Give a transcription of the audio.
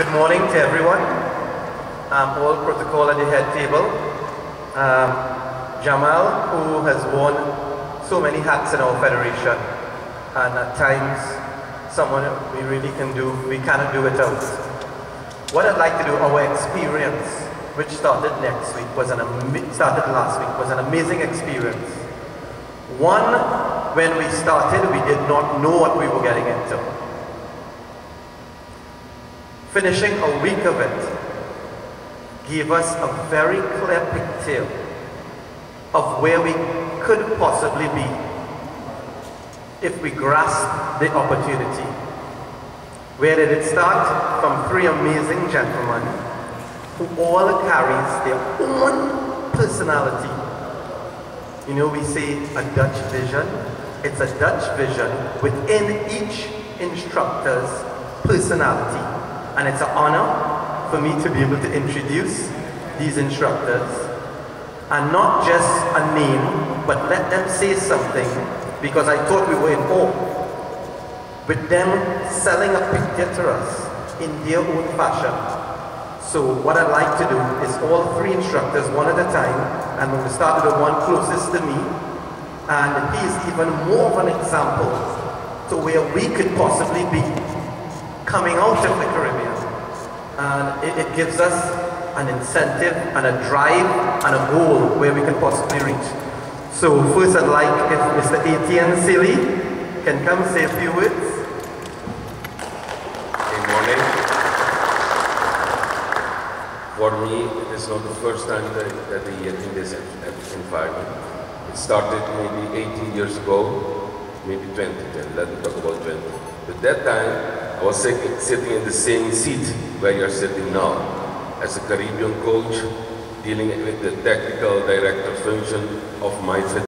Good morning to everyone. Um, all protocol at the head table. Um, Jamal, who has worn so many hats in our federation, and at times someone we really can do, we cannot do without. What I'd like to do, our experience, which started next week, was an started last week, was an amazing experience. One, when we started, we did not know what we were getting into. Finishing a week of it gave us a very clear picture of where we could possibly be if we grasp the opportunity. Where did it start? From three amazing gentlemen who all carries their own personality. You know, we say a Dutch vision. It's a Dutch vision within each instructor's personality. And it's an honor for me to be able to introduce these instructors. And not just a name, but let them say something because I thought we were in awe. With them selling a picture to us in their own fashion. So what I'd like to do is all three instructors, one at a time, and we'll start with the one closest to me, and he's even more of an example to where we could possibly be coming out of the Caribbean. And it, it gives us an incentive and a drive and a goal where we can possibly reach. So first I'd like if Mr. Etienne Silly can come say a few words. Good morning. For me, it is not the first time that, that we are in this environment. It started maybe 18 years ago, maybe 20, then let me talk about 20. But that time, was sitting in the same seat where you're sitting now, as a Caribbean coach, dealing with the technical director function of my